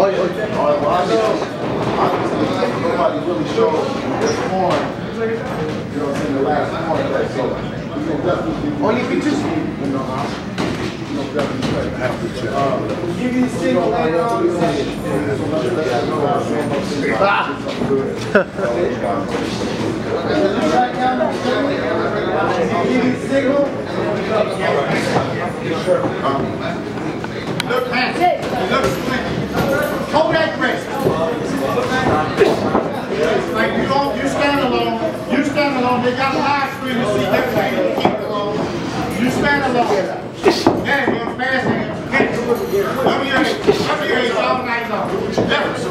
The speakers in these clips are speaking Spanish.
Well, well, obviously, nobody really showed their form, you know the last so definitely... Oh, you can just... You know, give They got live stream to see. You stand alone. Man, you're a fast hand. Let me hear. Let me hear all night long. Left.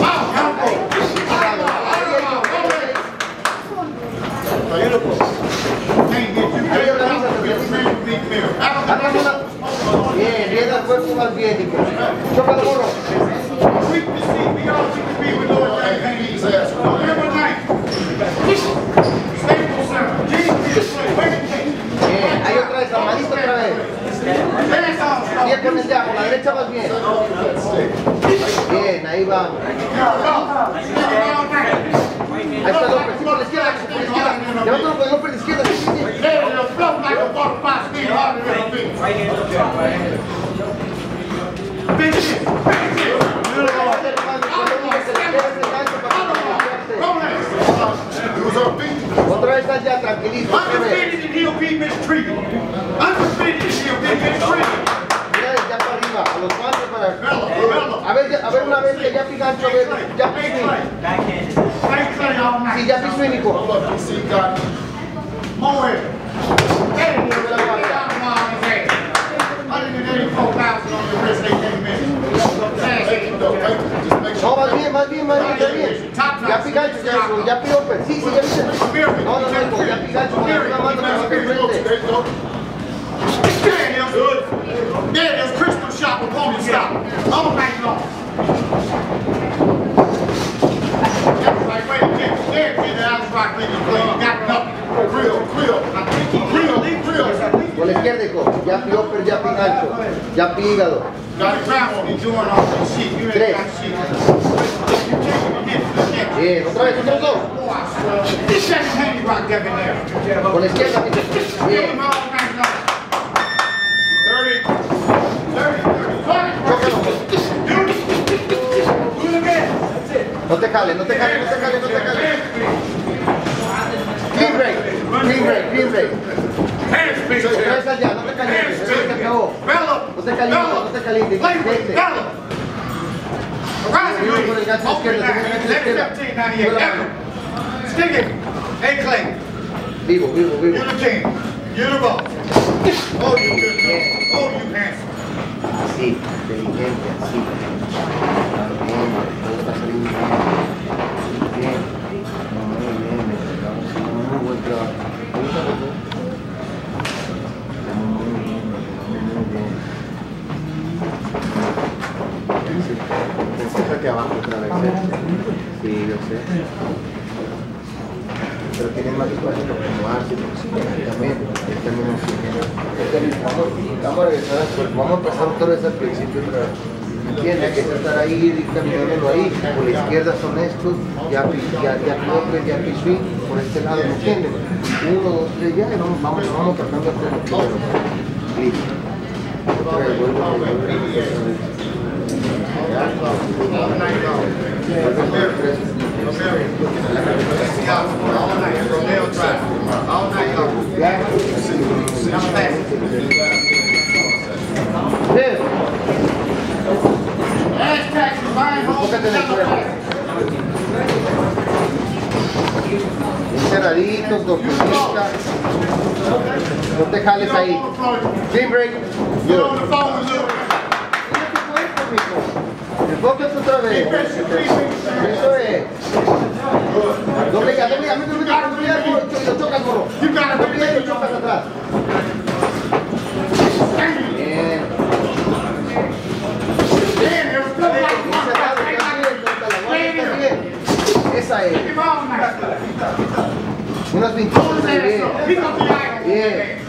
Wow, come on. Beautiful. Hey, if you pay your you're to be. Yeah, the other gonna. See, we all seem to be with Lord el de abajo, la derecha más bien. Bien, ahí vamos. Ahí está López, sí, por la izquierda, por la izquierda. Levántalo con López de izquierda, sí, sí, sí. There you go, float like a butterfly speed harder than a bee. Finish it, finish it. Roll that. He was on beat. Otra vez allá, tranquilito, otra vez. Undefeated and he'll be mistreated. Undefeated and he'll be mistreated. Mira, ya para arriba, a los guantes para. A ver, a ver una vez que ya picancho, a ver, ya Sí, ya hijo. Hold up, PC got More. Hey, you got a lot of his ass. Hundred and eighty-four thousand on your wrist, they can't miss. Thank you, though. Thank you. Just make No, sure. más bien, más bien, más bien, está bien. Ya picancho, ya, hijo, ya pidió, pues. Sí, sí, ya viste. No, no, no, hijo, ya picancho, con la misma mano, pero There que you go. frente. There you go. There it is. Good. There it is. Crystal shop opponent stop. All night long. That's right. Wait a minute. There, kid, that's right. When you play, you got nothing. Grill, grill. I think he grill, he grill. Con la izquierda, hijo. Ya pidió, pero ya picancho. Ya pi hígado. Got a crown on you doing all this shit. You ain't Tres. got shit. You taking the hit for the neck. Bien, otra vez, otros dos. Con la izquierda, Bien. No te jales, no te jales, no te jales, no te jales. Clean break, clean break, clean break. Vez allá, no te acabó. Bella. No te calientes, no te calientes, Play with vente. Bella. Horizon Yo con el League. gancho Open izquierdo, back. tengo el gancho Let it izquierdo. 1798. Yo la Ever. Stick it. Hey, Clay. Vivo, vivo, vivo. You're the king. You're the boss. Oh, you good. girl. Oh, you handsome. Así, inteligente, así. Bien, todo está saliendo bien. Bien. Muy bien, estamos haciendo muy buen trabajo. Abajo otra vez, ¿eh? Sí, yo sé. Pero tienes más espacio para también, Vamos, a regresar vamos a pasar otra vez al principio otra vez. Que tratar ahí, caminándolo ahí, por la izquierda son estos, ya, ya, ya ya Pisui, por este lado, ¿me entiendes? Uno, dos, tres, ya, y vamos, vamos, vamos tratando Encerraditos, dormidita. No te jales ahí. Clean break. Enfócate otra vez. Eso es. Doblega, doblega, mete, mete, chocas, morro. You gotta Doblega y chocas atrás. Bien. Esa es. Unas 21 ahí, bien. Bien.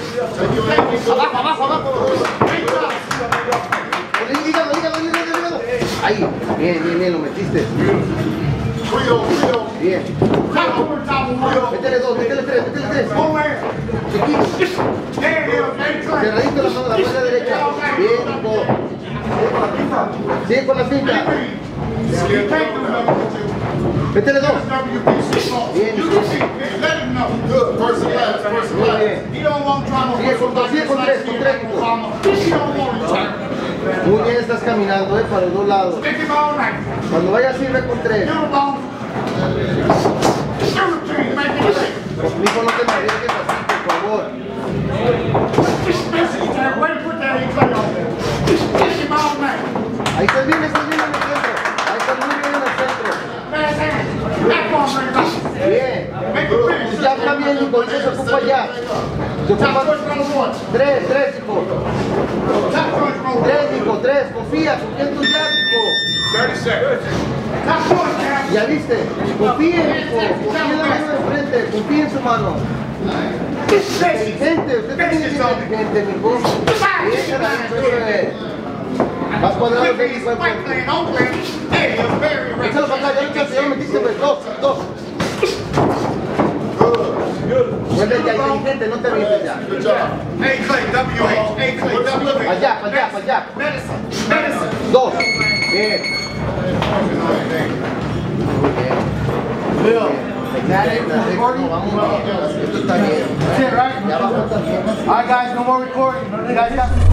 Abajo, abajo, abajo. Dígalo, dígalo, dígalo, dígalo. Ahí. Bien, bien, bien. Lo metiste. Rio, Rio. Bien. Métele dos, métele tres, métele tres. Chiquito. Cerradito la mano, la mano derecha. Bien, hijo. Sigue con la finta. Métele dos. Bien, Good. Muy last. bien. Sigue con dos, sigue con tres, con tres, Muy bien, estás caminando, eh, para los dos lados. Cuando vayas sirve con tres. Hijo, no te me arriesgues así, por favor. Listen, Jack, way to put that in play on there. Stick him all night. Ahí estás bien, estás bien en el centro. Ahí estás muy bien en el centro. Fast hand. Back on, bring it back. Bien. Make it finish. Ya está bien, hijo, ahorita se tres, tres, hijo. Tres, hijo, tres. Confía, confía en tu ya, hijo. Ya viste. Confía, hijo. Confía en la mano de. Confía en su mano. Inteligente, usted es inteligente, he's hijo. Échalo para acá, ya lo lo metiste, pues. Dos, dos. Inteligente, no te rindes ya. Good job. Hey, Clay, WH. Hey, Clay, WH. Allá, allá, allá. Medicine. Medicine. Dos. Bien. Vamos, vamos. Esto está bien. That's it, right? Ya bajó también. All right, guys, no more recording. You guys